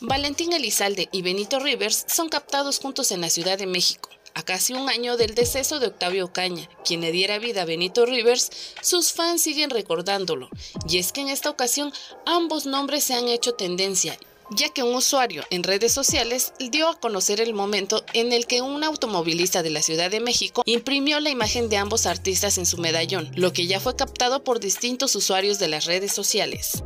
Valentín Elizalde y Benito Rivers son captados juntos en la Ciudad de México. A casi un año del deceso de Octavio Ocaña, quien le diera vida a Benito Rivers, sus fans siguen recordándolo. Y es que en esta ocasión ambos nombres se han hecho tendencia ya que un usuario en redes sociales dio a conocer el momento en el que un automovilista de la Ciudad de México imprimió la imagen de ambos artistas en su medallón, lo que ya fue captado por distintos usuarios de las redes sociales.